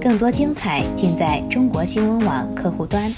更多精彩尽在中国新闻网客户端。